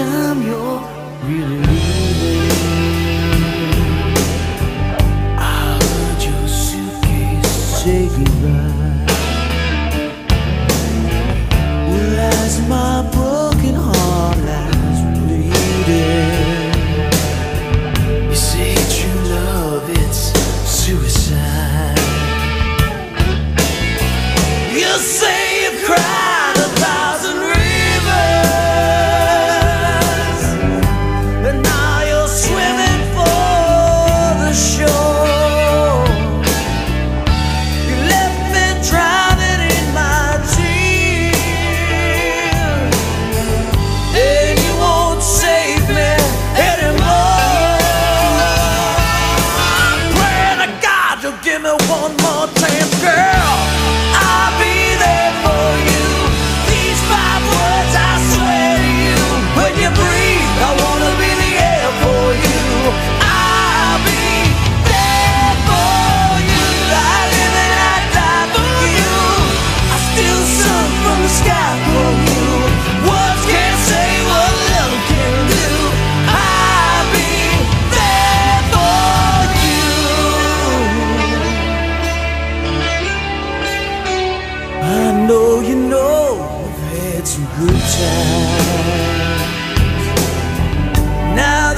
time you're really leaving I heard your suitcase say goodbye Well, as my broken heart lies bleeding You say true love, it's suicide. You say you cry. Some good times. Now